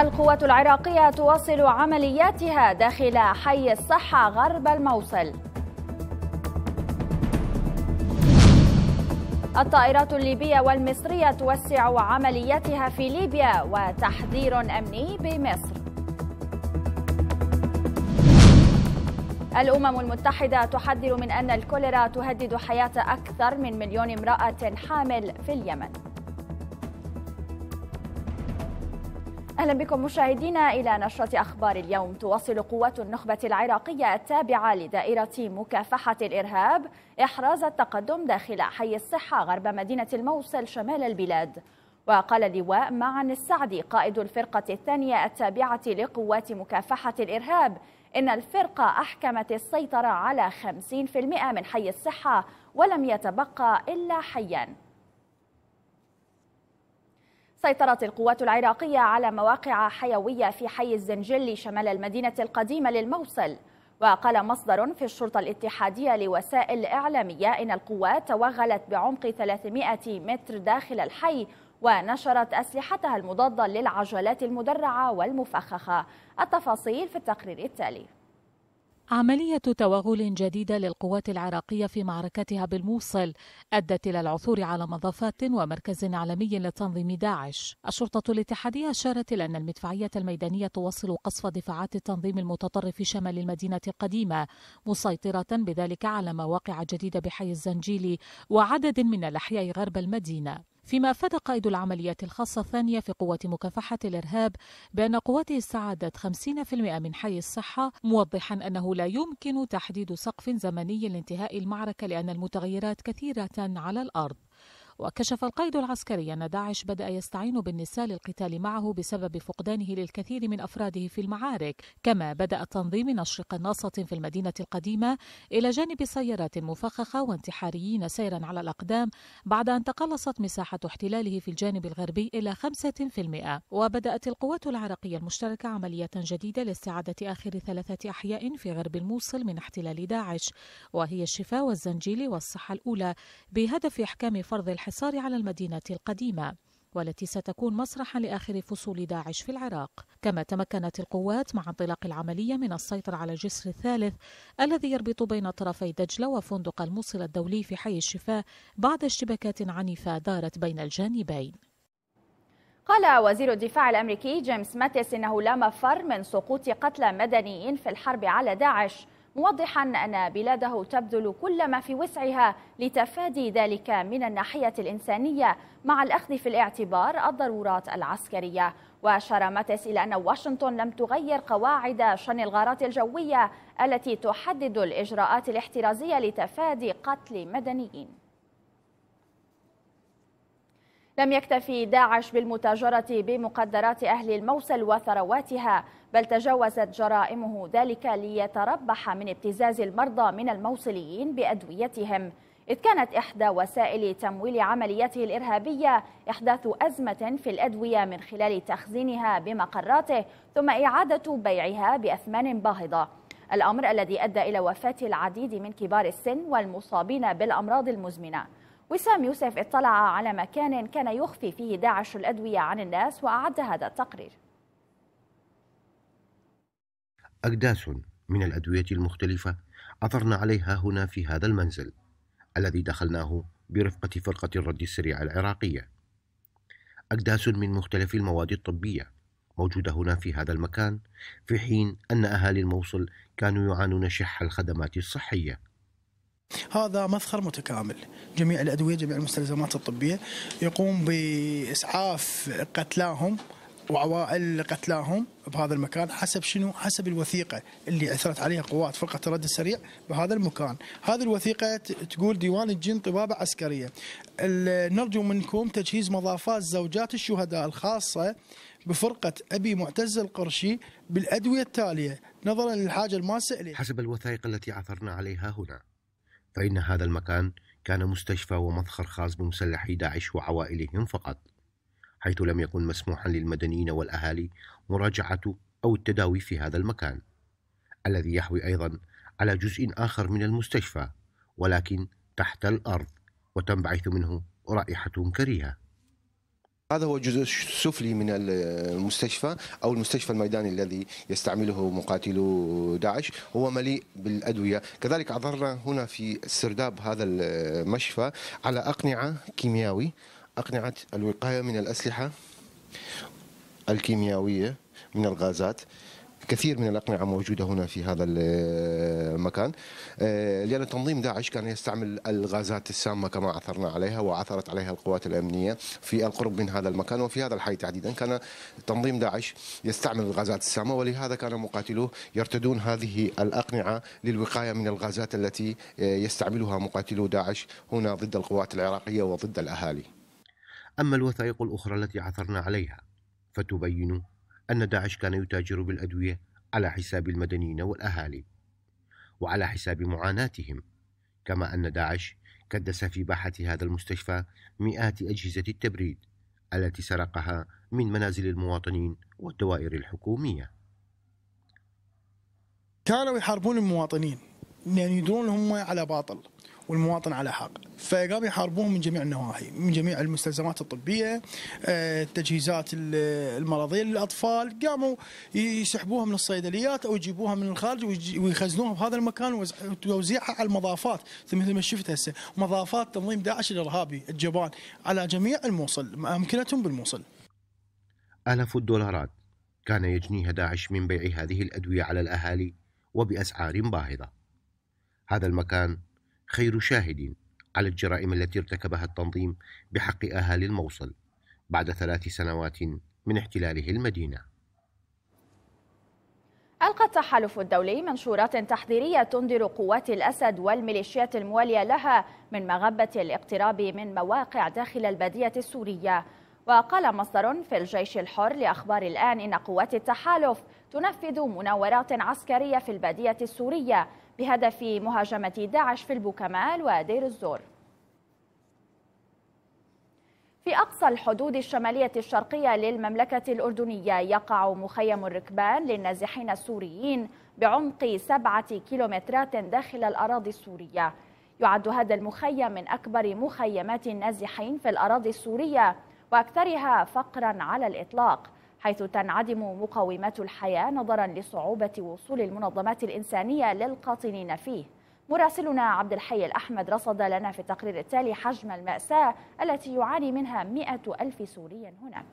القوات العراقية تواصل عملياتها داخل حي الصحة غرب الموصل. الطائرات الليبية والمصرية توسع عملياتها في ليبيا وتحذير أمني بمصر. الأمم المتحدة تحذر من أن الكوليرا تهدد حياة أكثر من مليون امرأة حامل في اليمن. أهلا بكم مشاهدينا إلى نشرة أخبار اليوم. تواصل قوات النخبة العراقية التابعة لدائرة مكافحة الإرهاب إحراز التقدم داخل حي الصحة غرب مدينة الموصل شمال البلاد. وقال اللواء معن السعدي قائد الفرقة الثانية التابعة لقوات مكافحة الإرهاب إن الفرقة أحكمت السيطرة على 50% من حي الصحة ولم يتبقى إلا حيان. سيطرت القوات العراقية على مواقع حيوية في حي الزنجلي شمال المدينة القديمة للموصل. وقال مصدر في الشرطة الاتحادية لوسائل إعلامية إن القوات توغلت بعمق 300 متر داخل الحي ونشرت أسلحتها المضادة للعجلات المدرعة والمفخخة. التفاصيل في التقرير التالي. عملية توغل جديدة للقوات العراقية في معركتها بالموصل أدت إلى العثور على مضافات ومركز عالمي لتنظيم داعش. الشرطة الاتحادية أشارت إلى أن المدفعية الميدانية تواصل قصف دفاعات التنظيم المتطرف شمال المدينة القديمة مسيطرة بذلك على مواقع جديدة بحي الزنجيلي وعدد من الأحياء غرب المدينة. فيما أفاد قائد العمليات الخاصة الثانية في قوة مكافحة الإرهاب بأن قواته استعادت 50% من حي الصحة موضحا أنه لا يمكن تحديد سقف زمني لانتهاء المعركة لأن المتغيرات كثيرة على الأرض. وكشف القائد العسكري أن داعش بدأ يستعين بالنساء للقتال معه بسبب فقدانه للكثير من أفراده في المعارك كما بدأ تنظيم نشر قناصة في المدينة القديمة إلى جانب سيارات مفخخة وانتحاريين سيرا على الأقدام بعد أن تقلصت مساحة احتلاله في الجانب الغربي إلى 5% وبدأت القوات العراقية المشتركة عملية جديدة لاستعادة آخر ثلاثة أحياء في غرب الموصل من احتلال داعش وهي الشفاء والزنجيل والصحة الأولى بهدف إحكام فرض الحصار على المدينة القديمة والتي ستكون مسرحا لآخر فصول داعش في العراق، كما تمكنت القوات مع انطلاق العملية من السيطرة على الجسر الثالث الذي يربط بين طرفي دجلة وفندق الموصل الدولي في حي الشفاء بعد اشتباكات عنيفة دارت بين الجانبين. قال وزير الدفاع الأمريكي جيمس ماتيس إنه لا مفر من سقوط قتلى مدنيين في الحرب على داعش موضحا أن بلاده تبذل كل ما في وسعها لتفادي ذلك من الناحية الإنسانية مع الأخذ في الاعتبار الضرورات العسكرية. وأشار ماتس إلى أن واشنطن لم تغير قواعد شن الغارات الجوية التي تحدد الإجراءات الاحترازية لتفادي قتل مدنيين. لم يكتفي داعش بالمتاجرة بمقدرات أهل الموصل وثرواتها بل تجاوزت جرائمه ذلك ليتربح من ابتزاز المرضى من الموصليين بأدويتهم. إذ كانت إحدى وسائل تمويل عملياته الإرهابية إحداث أزمة في الأدوية من خلال تخزينها بمقراته ثم إعادة بيعها بأثمان باهظة. الأمر الذي أدى إلى وفاة العديد من كبار السن والمصابين بالأمراض المزمنة. وسام يوسف اطلع على مكان كان يخفي فيه داعش الأدوية عن الناس وأعد هذا التقرير. أكداس من الأدوية المختلفة عثرنا عليها هنا في هذا المنزل الذي دخلناه برفقة فرقة الرد السريع العراقية. أكداس من مختلف المواد الطبية موجودة هنا في هذا المكان في حين أن أهالي الموصل كانوا يعانون شح الخدمات الصحية. هذا مفخر متكامل. جميع الأدوية جميع المستلزمات الطبية يقوم بإسعاف قتلاهم وعوائل قتلاهم بهذا المكان حسب شنو؟ حسب الوثيقة اللي عثرت عليها قوات فرقه الرد السريع بهذا المكان، هذه الوثيقة تقول ديوان الجن طبابة عسكرية. نرجو منكم تجهيز مضافات زوجات الشهداء الخاصة بفرقة أبي معتز القرشي بالأدوية التالية نظرا للحاجة الماسة اليه. حسب الوثائق التي عثرنا عليها هنا فإن هذا المكان كان مستشفى ومدخر خاص بمسلحي داعش وعوائلهم فقط حيث لم يكن مسموحا للمدنيين والأهالي مراجعة أو التداوي في هذا المكان الذي يحوي أيضا على جزء آخر من المستشفى ولكن تحت الأرض وتنبعث منه رائحة كريهة. هذا هو الجزء السفلي من المستشفى أو المستشفى الميداني الذي يستعمله مقاتلو داعش هو مليء بالأدوية، كذلك عثرنا هنا في سرداب هذا المشفى على أقنعة كيميائي اقنعه الوقاية من الأسلحة الكيميائية من الغازات. كثير من الأقنعة موجودة هنا في هذا المكان. آه، لأن تنظيم داعش كان يستعمل الغازات السامة كما عثرنا عليها وعثرت عليها القوات الأمنية في القرب من هذا المكان. وفي هذا الحي تحديدا كان تنظيم داعش يستعمل الغازات السامة ولهذا كان مقاتلوه يرتدون هذه الأقنعة للوقاية من الغازات التي آه، يستعملها مقاتلو داعش هنا ضد القوات العراقية وضد الأهالي. أما الوثائق الأخرى التي عثرنا عليها فتبين أن داعش كان يتاجر بالأدوية على حساب المدنيين والأهالي وعلى حساب معاناتهم كما أن داعش كدس في باحة هذا المستشفى مئات أجهزة التبريد التي سرقها من منازل المواطنين والدوائر الحكومية. كانوا يحاربون المواطنين يعني يدرون هم على باطل. والمواطن على حق. فقاموا يحاربوهم من جميع النواحي من جميع المستلزمات الطبية آه، التجهيزات المرضية للأطفال. قاموا يسحبوها من الصيدليات أو يجيبوها من الخارج ويخزنوها بهذا المكان وتوزيعها على المضافات. مثل ما شفت هسه مضافات تنظيم داعش الإرهابي الجبان على جميع الموصل أمكنتهم بالموصل. آلاف الدولارات كان يجنيها داعش من بيع هذه الأدوية على الأهالي وبأسعار باهظة. هذا المكان خير شاهد على الجرائم التي ارتكبها التنظيم بحق أهالي الموصل بعد ثلاث سنوات من احتلاله المدينة. ألقى التحالف الدولي منشورات تحذيرية تنذر قوات الأسد والميليشيات الموالية لها من مغبة الاقتراب من مواقع داخل البادية السورية. وقال مصدر في الجيش الحر لأخبار الآن إن قوات التحالف تنفذ مناورات عسكرية في البادية السورية بهدف مهاجمة داعش في البوكمال ودير الزور. في أقصى الحدود الشمالية الشرقية للمملكة الأردنية يقع مخيم الركبان للنازحين السوريين بعمق سبعة كيلومترات داخل الأراضي السورية. يعد هذا المخيم من أكبر مخيمات النازحين في الأراضي السورية وأكثرها فقرا على الإطلاق. حيث تنعدم مقومات الحياة نظرا لصعوبة وصول المنظمات الإنسانية للقاطنين فيه. مراسلنا عبد الحي الأحمد رصد لنا في التقرير التالي حجم المأساة التي يعاني منها مئة ألف سوري هناك.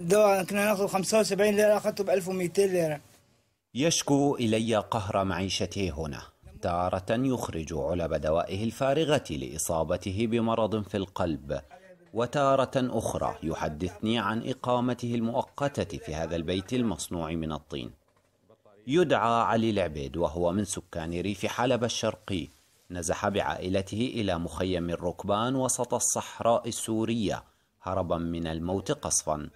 الدواء كنا نأخذ 75 ليرة أخذته ب 1200 ليرة. يشكو إلي قهر معيشته هنا تارة يخرج علب دوائه الفارغة لإصابته بمرض في القلب. وتارة أخرى يحدثني عن إقامته المؤقتة في هذا البيت المصنوع من الطين. يدعى علي العبيد وهو من سكان ريف حلب الشرقي. نزح بعائلته إلى مخيم الركبان وسط الصحراء السورية هربا من الموت قصفا.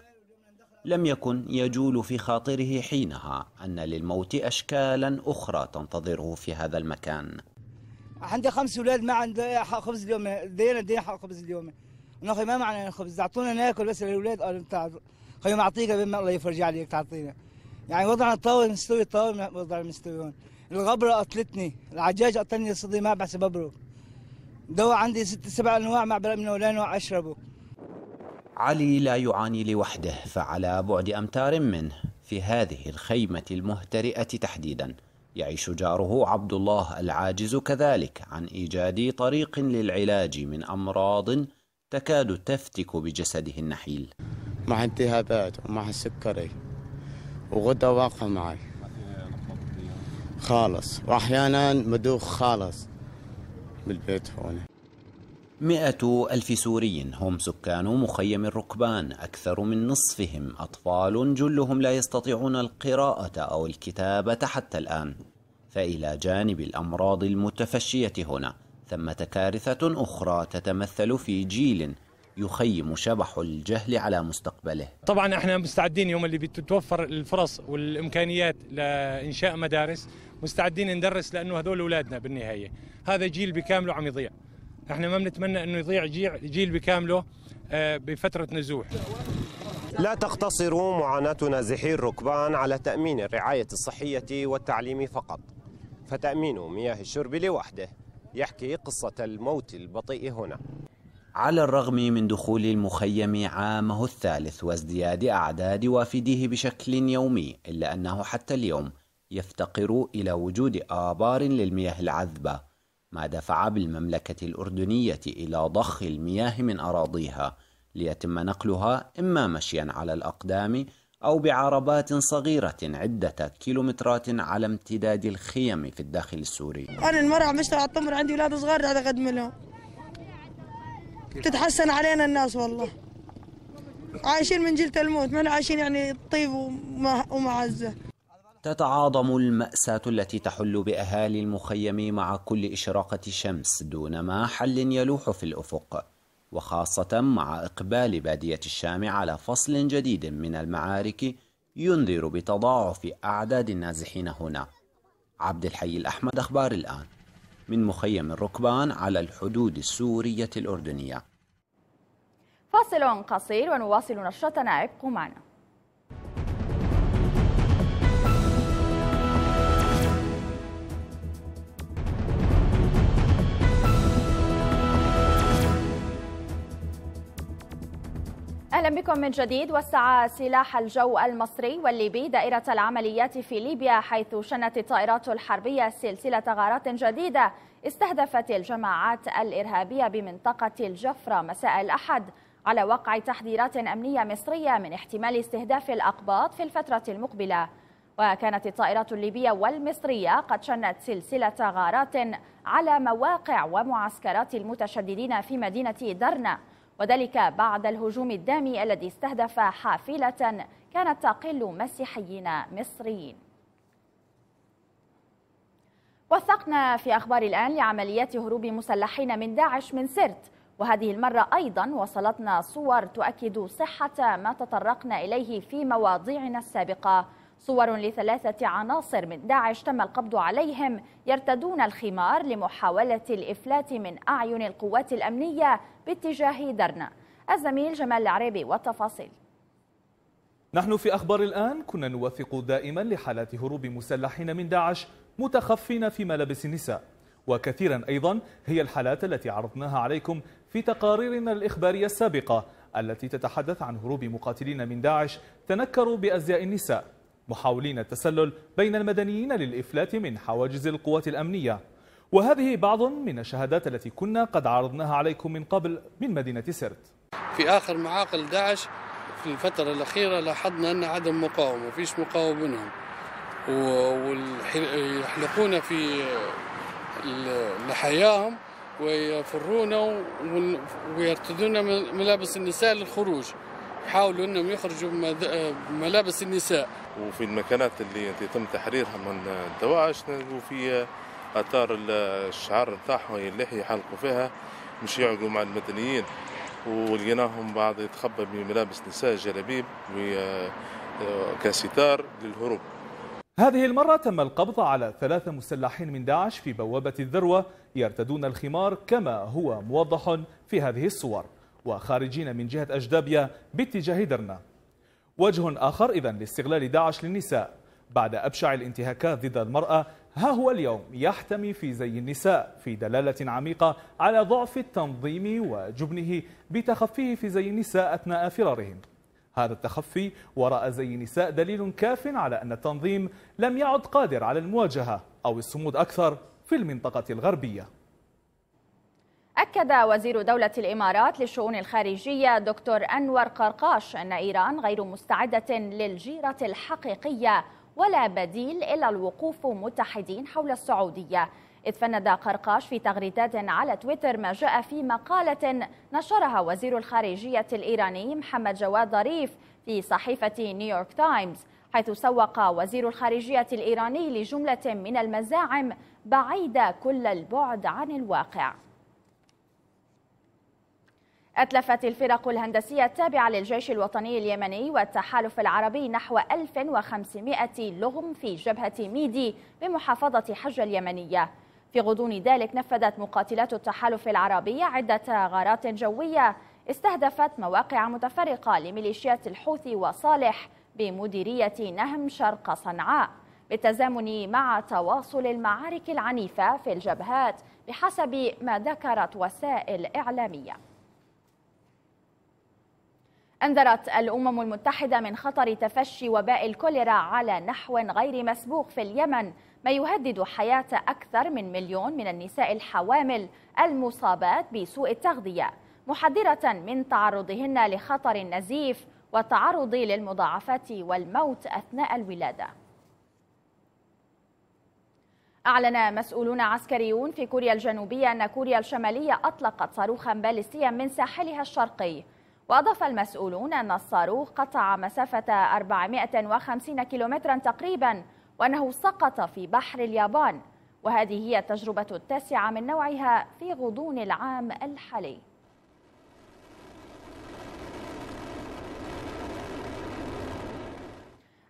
لم يكن يجول في خاطره حينها أن للموت أشكالا أخرى تنتظره في هذا المكان. عندي خمس أولاد ما عندي خبز اليوم. دينا دينا خبز اليوم. ناخذ ما معنا خبز اعطونا ناكل بس للأولاد قالوا إنت خيو اعطيك بما الله يفرج عليك تعطينا. يعني وضعنا الطاولة مستوي الطاولة وضع مستوي هون. الغبرة قتلتني العجاج قتلني صدي ما بحسب ابرك دواء عندي ست سبع أنواع مع من ولا نوع اشربه علي لا يعاني لوحده فعلى بعد أمتار منه. في هذه الخيمة المهترئة تحديدا يعيش جاره عبد الله العاجز كذلك عن إيجاد طريق للعلاج من أمراض تكاد تفتك بجسده النحيل. مع التهابات ومع السكري. وغدا واقفة معي. خالص. وأحيانا مدوخ خالص. بالبيت هون. مئة ألف سوري هم سكان مخيم الركبان. أكثر من نصفهم أطفال جلهم لا يستطيعون القراءة أو الكتابة حتى الآن. فإلى جانب الأمراض المتفشية هنا. ثمة كارثة أخرى تتمثل في جيل يخيم شبح الجهل على مستقبله. طبعا إحنا مستعدين يوم اللي بتتوفر الفرص والإمكانيات لإنشاء مدارس مستعدين ندرس لأنه هذول أولادنا بالنهاية. هذا جيل بكامله عم يضيع. إحنا ما بنتمنى إنه يضيع جيل بكامله آه، بفترة نزوح. لا تقتصر معاناة نازحي الركبان على تأمين الرعاية الصحية والتعليم فقط. فتأمين مياه الشرب لوحده. يحكي قصة الموت البطيء هنا. على الرغم من دخول المخيم عامه الثالث وازدياد أعداد وافديه بشكل يومي إلا أنه حتى اليوم يفتقر إلى وجود آبار للمياه العذبة ما دفع بالمملكة الأردنية إلى ضخ المياه من أراضيها ليتم نقلها إما مشيا على الأقدام أو بعربات صغيرة عدة كيلومترات على امتداد الخيم في الداخل السوري. أنا المرأة مشتغل على التمر عندي أولاد صغار قاعد أخدم لهم تتحسن علينا الناس والله. عايشين من جلة الموت ما عايشين يعني طيب ومعزة. تتعاظم المأساة التي تحل بأهالي المخيم مع كل إشراقة شمس دون ما حل يلوح في الأفق. وخاصة مع إقبال بادية الشام على فصل جديد من المعارك ينذر بتضاعف أعداد النازحين هنا. عبد الحي الأحمد أخبار الآن. من مخيم الركبان على الحدود السورية الأردنية. فاصل قصير ونواصل نشرتنا ابقوا معنا أهلا بكم من جديد وسع سلاح الجو المصري والليبي دائرة العمليات في ليبيا حيث شنت الطائرات الحربية سلسلة غارات جديدة استهدفت الجماعات الإرهابية بمنطقة الجفرة مساء الأحد على وقع تحذيرات أمنية مصرية من احتمال استهداف الأقباط في الفترة المقبلة. وكانت الطائرات الليبية والمصرية قد شنت سلسلة غارات على مواقع ومعسكرات المتشددين في مدينة درنا. وذلك بعد الهجوم الدامي الذي استهدف حافلة كانت تقل مسيحيين مصريين. وثقنا في أخبار الآن لعمليات هروب مسلحين من داعش من سرت. وهذه المرة أيضا وصلتنا صور تؤكد صحة ما تطرقنا إليه في مواضيعنا السابقة صور لثلاثة عناصر من داعش تم القبض عليهم يرتدون الخمار لمحاولة الإفلات من أعين القوات الأمنية باتجاه درنا. الزميل جمال العريبي والتفاصيل. نحن في أخبار الآن. كنا نوثق دائما لحالات هروب مسلحين من داعش متخفين في ملابس النساء. وكثيرا أيضا هي الحالات التي عرضناها عليكم في تقاريرنا الإخبارية السابقة التي تتحدث عن هروب مقاتلين من داعش تنكروا بأزياء النساء. محاولين التسلل بين المدنيين للإفلات من حواجز القوات الأمنية. وهذه بعض من الشهادات التي كنا قد عرضناها عليكم من قبل من مدينة سرت. في آخر معاقل داعش في الفترة الأخيرة لاحظنا أن عدم مقاومة مفيش مقاومة منهم ويحلقون في لحياهم ويفرون ويرتدون ملابس النساء للخروج. يحاولوا إنهم يخرجوا بملابس النساء. وفي المكانات اللي يتم تحريرها من الدواعش نلقوا في آثار الشعار نتاعهم اللحية يحلقوا فيها مش يعقوا مع المدنيين. ولقيناهم بعض يتخبى بملابس نساء جلابيب وكستار للهروب. هذه المرة تم القبض على ثلاثة مسلحين من داعش في بوابة الذروة يرتدون الخمار كما هو موضح في هذه الصور. وخارجين من جهة أجدابيا باتجاه درنا. وجه آخر إذا لاستغلال داعش للنساء بعد أبشع الانتهاكات ضد المرأة. ها هو اليوم يحتمي في زي النساء في دلالة عميقة على ضعف التنظيم وجبنه بتخفيه في زي النساء أثناء فرارهم. هذا التخفي وراء زي النساء دليل كاف على أن التنظيم لم يعد قادر على المواجهة أو الصمود أكثر في المنطقة الغربية. أكد وزير دولة الإمارات للشؤون الخارجية دكتور أنور قرقاش أن إيران غير مستعدة للجيرة الحقيقية ولا بديل إلا الوقوف متحدين حول السعودية. إذ فند قرقاش في تغريدات على تويتر ما جاء في مقالة نشرها وزير الخارجية الإيراني محمد جواد ظريف في صحيفة نيويورك تايمز حيث سوق وزير الخارجية الإيراني لجملة من المزاعم بعيدة كل البعد عن الواقع. أتلفت الفرق الهندسية التابعة للجيش الوطني اليمني والتحالف العربي نحو 1500 لغم في جبهة ميدي بمحافظة حجة اليمنية. في غضون ذلك نفذت مقاتلات التحالف العربي عدة غارات جوية استهدفت مواقع متفرقة لميليشيات الحوثي وصالح بمديرية نهم شرق صنعاء. بالتزامن مع تواصل المعارك العنيفة في الجبهات بحسب ما ذكرت وسائل إعلامية. أنذرت الأمم المتحدة من خطر تفشي وباء الكوليرا على نحو غير مسبوق في اليمن ما يهدد حياة أكثر من مليون من النساء الحوامل المصابات بسوء التغذية محذرة من تعرضهن لخطر النزيف والتعرض للمضاعفات والموت أثناء الولادة. أعلن مسؤولون عسكريون في كوريا الجنوبية أن كوريا الشمالية أطلقت صاروخا باليستيا من ساحلها الشرقي. وأضاف المسؤولون أن الصاروخ قطع مسافة 450 كيلومترا تقريبا وأنه سقط في بحر اليابان وهذه هي التجربة التاسعة من نوعها في غضون العام الحالي.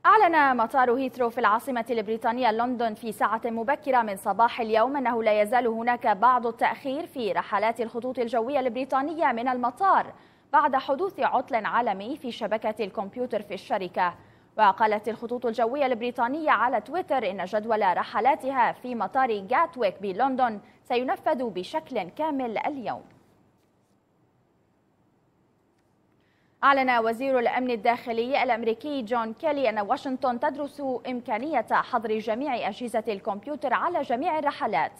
أعلن مطار هيثرو في العاصمة البريطانية لندن في ساعة مبكرة من صباح اليوم أنه لا يزال هناك بعض التأخير في رحلات الخطوط الجوية البريطانية من المطار بعد حدوث عطل عالمي في شبكة الكمبيوتر في الشركة. وقالت الخطوط الجوية البريطانية على تويتر إن جدول رحلاتها في مطار جاتويك بلندن سينفذ بشكل كامل اليوم. أعلن وزير الأمن الداخلي الأمريكي جون كيلي أن واشنطن تدرس إمكانية حظر جميع أجهزة الكمبيوتر على جميع الرحلات.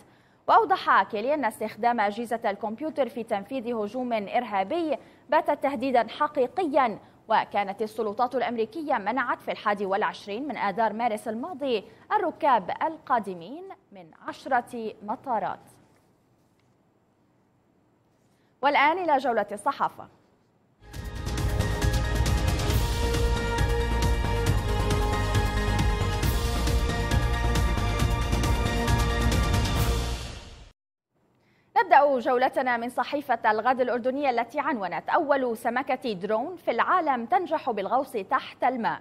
وأوضح كيلي أن استخدام أجهزة الكمبيوتر في تنفيذ هجوم إرهابي بات تهديدا حقيقيا وكانت السلطات الأمريكية منعت في الحادي والعشرين من آذار مارس الماضي الركاب القادمين من عشرة مطارات. والآن إلى جولة الصحافة. نبدأ جولتنا من صحيفة الغد الأردنية التي عنونت أول سمكة درون في العالم تنجح بالغوص تحت الماء.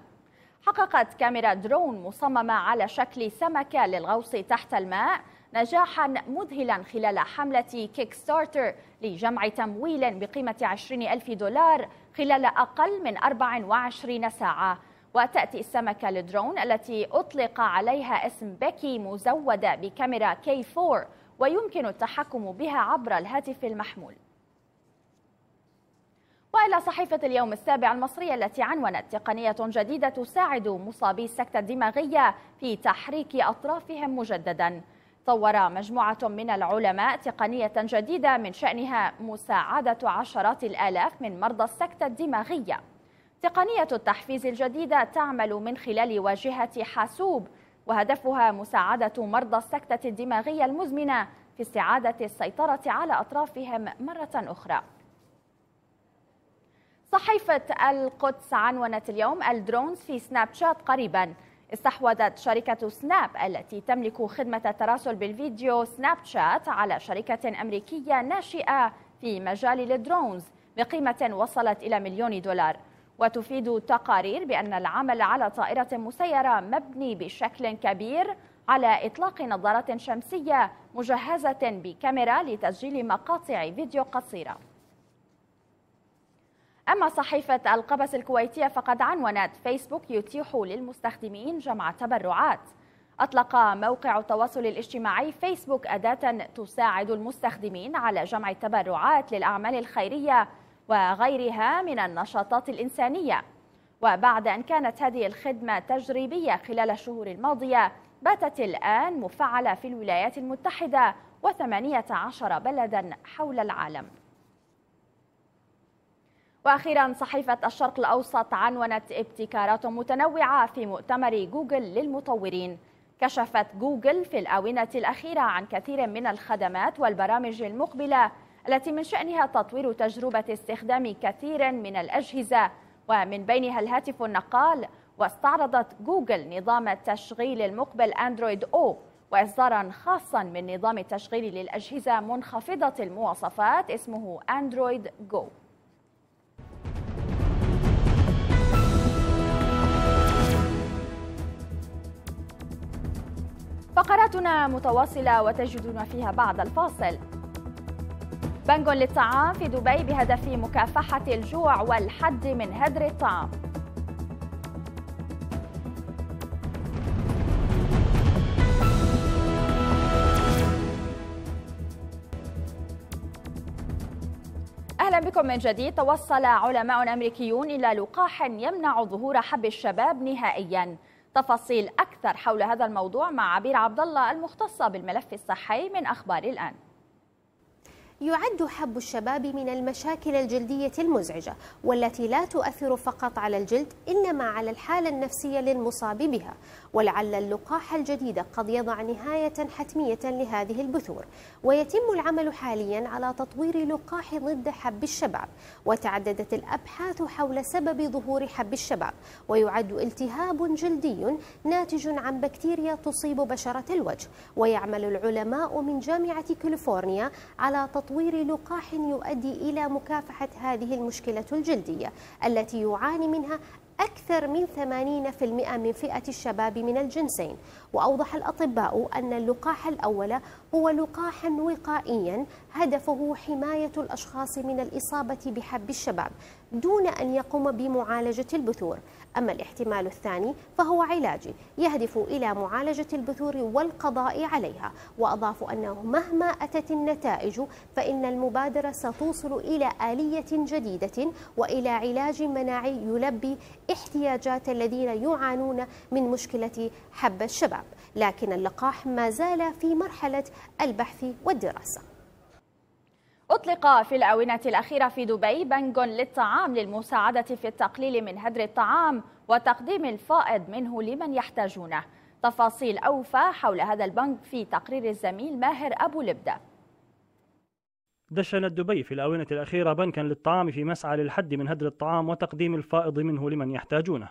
حققت كاميرا درون مصممة على شكل سمكة للغوص تحت الماء نجاحا مذهلا خلال حملة Kickstarter لجمع تمويل بقيمة 20 ألف دولار خلال أقل من 24 ساعة. وتأتي السمكة الدرون التي أطلق عليها اسم بيكي مزودة بكاميرا K 4 ويمكن التحكم بها عبر الهاتف المحمول. وإلى صحيفة اليوم السابع المصرية التي عنونت تقنية جديدة تساعد مصابي السكتة الدماغية في تحريك أطرافهم مجددا. طور مجموعة من العلماء تقنية جديدة من شأنها مساعدة عشرات الآلاف من مرضى السكتة الدماغية. تقنية التحفيز الجديدة تعمل من خلال واجهة حاسوب وهدفها مساعدة مرضى السكتة الدماغية المزمنة في استعادة السيطرة على أطرافهم مرة أخرى. صحيفة القدس عنونت اليوم الدرونز في سناب شات قريبا. استحوذت شركة سناب التي تملك خدمة التراسل بالفيديو سناب شات على شركة أمريكية ناشئة في مجال الدرونز بقيمة وصلت إلى مليون دولار. وتفيد تقارير بأن العمل على طائرة مسيرة مبني بشكل كبير على إطلاق نظارة شمسية مجهزة بكاميرا لتسجيل مقاطع فيديو قصيرة. أما صحيفة القبس الكويتية فقد عنونت فيسبوك يتيح للمستخدمين جمع تبرعات. أطلق موقع التواصل الاجتماعي فيسبوك أداة تساعد المستخدمين على جمع التبرعات للأعمال الخيرية وغيرها من النشاطات الإنسانية. وبعد أن كانت هذه الخدمة تجريبية خلال الشهور الماضية باتت الآن مفعلة في الولايات المتحدة وثمانية عشر بلدا حول العالم. وأخيرا صحيفة الشرق الأوسط عنونت ابتكارات متنوعة في مؤتمر جوجل للمطورين. كشفت جوجل في الآونة الأخيرة عن كثير من الخدمات والبرامج المقبلة التي من شأنها تطوير تجربة استخدام كثير من الأجهزة. ومن بينها الهاتف النقال واستعرضت جوجل نظام التشغيل المقبل أندرويد أو وإصدارا خاصا من نظام التشغيل للأجهزة منخفضة المواصفات اسمه أندرويد جو. فقراتنا متواصلة وتجدون فيها بعد الفاصل. بنك للطعام في دبي بهدف مكافحة الجوع والحد من هدر الطعام. أهلا بكم من جديد. توصل علماء أمريكيون إلى لقاح يمنع ظهور حب الشباب نهائيا. تفاصيل أكثر حول هذا الموضوع مع عبير عبد الله المختصة بالملف الصحي من أخبار الآن. يعد حب الشباب من المشاكل الجلدية المزعجة والتي لا تؤثر فقط على الجلد إنما على الحالة النفسية للمصاب بها. ولعل اللقاح الجديد قد يضع نهاية حتمية لهذه البثور. ويتم العمل حاليا على تطوير لقاح ضد حب الشباب. وتعددت الأبحاث حول سبب ظهور حب الشباب. ويعد التهاب جلدي ناتج عن بكتيريا تصيب بشرة الوجه. ويعمل العلماء من جامعة كاليفورنيا على تطوير لقاح يؤدي إلى مكافحة هذه المشكلة الجلدية التي يعاني منها أكثر من 80% من فئة الشباب من الجنسين. وأوضح الأطباء أن اللقاح الأول هو لقاحا وقائيا هدفه حماية الأشخاص من الإصابة بحب الشباب. دون أن يقوم بمعالجة البثور. أما الاحتمال الثاني فهو علاجي يهدف إلى معالجة البثور والقضاء عليها. وأضافوا أنه مهما أتت النتائج فإن المبادرة ستوصل إلى آلية جديدة وإلى علاج مناعي يلبي احتياجات الذين يعانون من مشكلة حب الشباب. لكن اللقاح ما زال في مرحلة البحث والدراسة. أطلق في الآونة الأخيرة في دبي بنك للطعام للمساعدة في التقليل من هدر الطعام وتقديم الفائض منه لمن يحتاجونه. تفاصيل أوفى حول هذا البنك في تقرير الزميل ماهر أبو لبدة. دشنت دبي في الآونة الأخيرة بنكا للطعام في مسعى للحد من هدر الطعام وتقديم الفائض منه لمن يحتاجونه.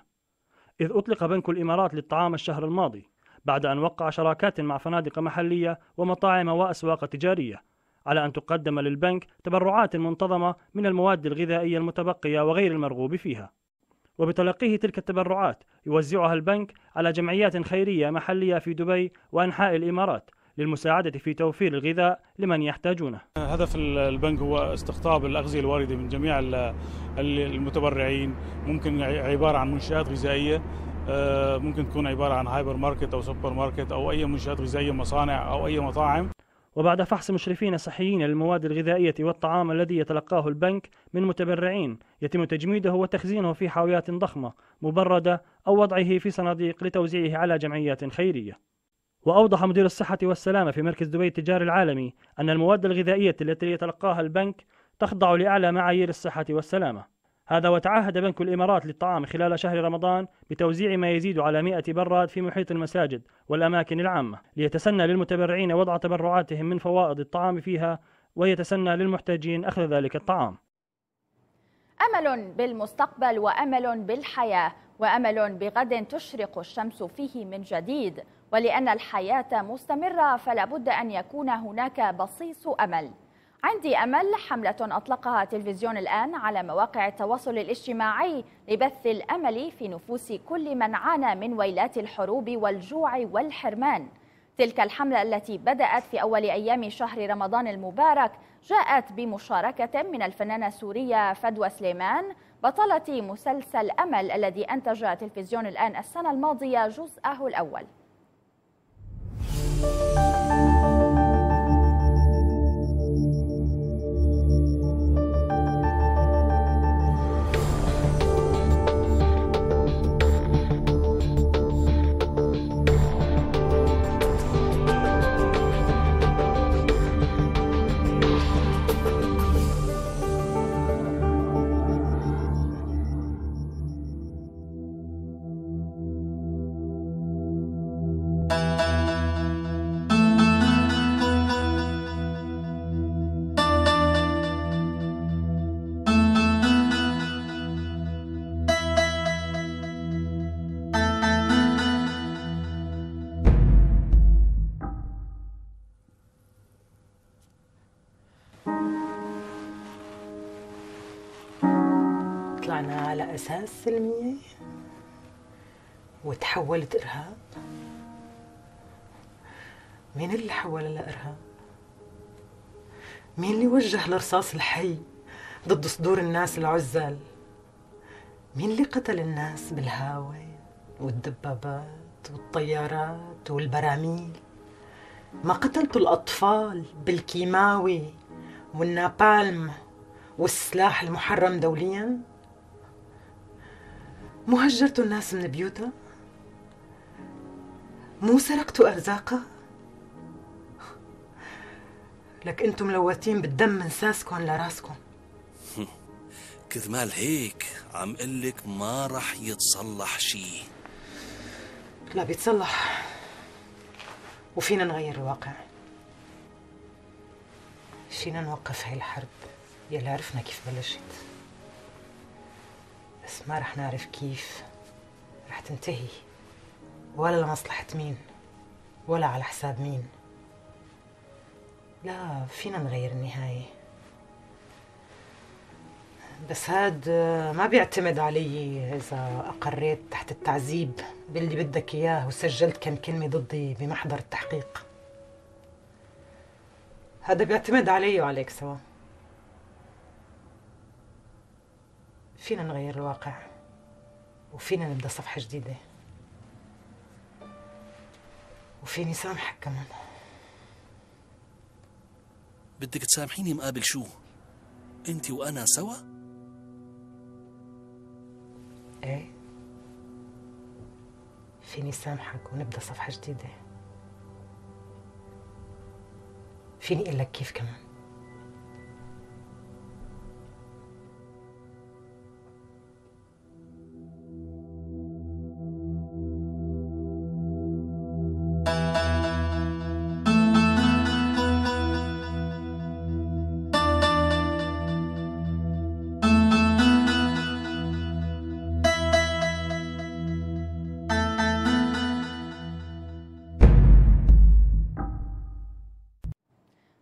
إذ أطلق بنك الإمارات للطعام الشهر الماضي بعد أن وقع شراكات مع فنادق محلية ومطاعم وأسواق تجارية على أن تقدم للبنك تبرعات منتظمة من المواد الغذائية المتبقية وغير المرغوب فيها. وبتلقيه تلك التبرعات يوزعها البنك على جمعيات خيرية محلية في دبي وأنحاء الإمارات للمساعدة في توفير الغذاء لمن يحتاجونه. هدف البنك هو استقطاب الأغذية الواردة من جميع المتبرعين. ممكن عبارة عن منشآت غذائية آه، ممكن تكون عبارة عن هايبر ماركت أو سوبر ماركت أو أي منشآت غذائية مصانع أو أي مطاعم. وبعد فحص مشرفين صحيين للمواد الغذائية والطعام الذي يتلقاه البنك من متبرعين يتم تجميده وتخزينه في حاويات ضخمة مبردة أو وضعه في صناديق لتوزيعه على جمعيات خيرية. وأوضح مدير الصحة والسلامة في مركز دبي التجاري العالمي أن المواد الغذائية التي يتلقاها البنك تخضع لأعلى معايير الصحة والسلامة. هذا وتعهد بنك الإمارات للطعام خلال شهر رمضان بتوزيع ما يزيد على 100 براد في محيط المساجد والأماكن العامة ليتسنى للمتبرعين وضع تبرعاتهم من فوائد الطعام فيها ويتسنى للمحتاجين أخذ ذلك الطعام. أمل بالمستقبل وأمل بالحياة وأمل بغد تشرق الشمس فيه من جديد. ولأن الحياة مستمرة فلا بد أن يكون هناك بصيص أمل. عندي أمل حملة أطلقها تلفزيون الآن على مواقع التواصل الاجتماعي لبث الأمل في نفوس كل من عانى من ويلات الحروب والجوع والحرمان. تلك الحملة التي بدأت في أول أيام شهر رمضان المبارك جاءت بمشاركة من الفنانة السورية فدوى سليمان بطلة مسلسل أمل الذي أنتج تلفزيون الآن السنة الماضية جزءه الأول. أساس سلمية وتحولت إرهاب مين اللي حولها لإرهاب؟ مين اللي وجه الرصاص الحي ضد صدور الناس العزل؟ مين اللي قتل الناس بالهاوي والدبابات والطيارات والبراميل؟ ما قتلتوا الأطفال بالكيماوي والنابالم والسلاح المحرم دوليا مو هجرتوا الناس من بيوتها مو سرقتوا أرزاقها لك أنتم ملوثين بالدم من ساسكم لراسكم كرمال هيك؟ عم قلك ما رح يتصلح شي. لا بيتصلح. وفينا نغير الواقع. فينا نوقف هاي الحرب. يلي عرفنا كيف بلشت. بس ما رح نعرف كيف رح تنتهي. ولا لمصلحة مين ولا على حساب مين. لا فينا نغير النهاية. بس هاد ما بيعتمد علي إذا أقريت تحت التعذيب. باللي بدك إياه وسجلت كم كلمة ضدي بمحضر التحقيق. هذا بيعتمد علي وعليك سوا. فينا نغير الواقع وفينا نبدأ صفحة جديدة. وفيني سامحك كمان. بدك تسامحيني مقابل شو؟ انت وأنا سوا؟ إيه. فيني سامحك ونبدأ صفحة جديدة. فيني أقول لك كيف كمان.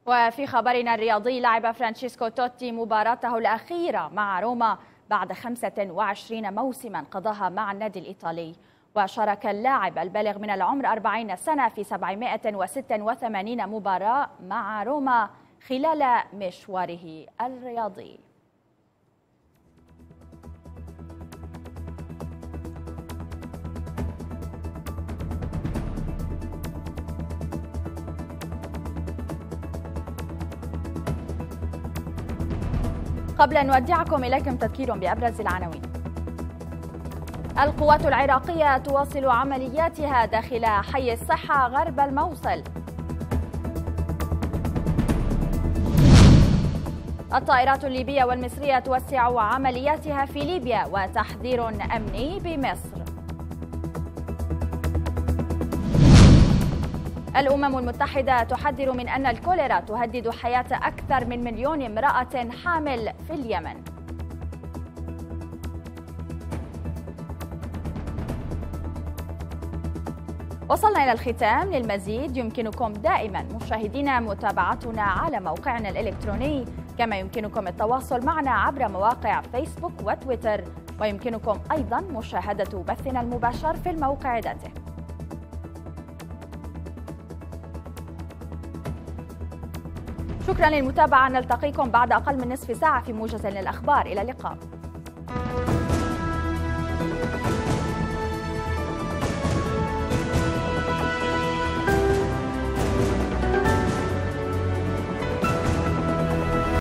وفي خبرنا الرياضي لعب فرانشيسكو توتي مباراته الأخيرة مع روما بعد 25 موسما قضاها مع النادي الإيطالي. وشارك اللاعب البالغ من العمر 40 سنة في 786 مباراة مع روما خلال مشواره الرياضي. قبل أن نودعكم إليكم تذكير بأبرز العناوين. القوات العراقية تواصل عملياتها داخل حي الصحة غرب الموصل. الطائرات الليبية والمصرية توسع عملياتها في ليبيا وتحذير أمني بمصر. الأمم المتحدة تحذر من أن الكوليرا تهدد حياة أكثر من مليون امرأة حامل في اليمن. وصلنا إلى الختام. للمزيد يمكنكم دائما مشاهدينا متابعتنا على موقعنا الإلكتروني. كما يمكنكم التواصل معنا عبر مواقع فيسبوك وتويتر. ويمكنكم أيضا مشاهدة بثنا المباشر في الموقع ذاته. شكرا للمتابعة. نلتقيكم بعد أقل من نصف ساعة في موجز للأخبار. إلى اللقاء.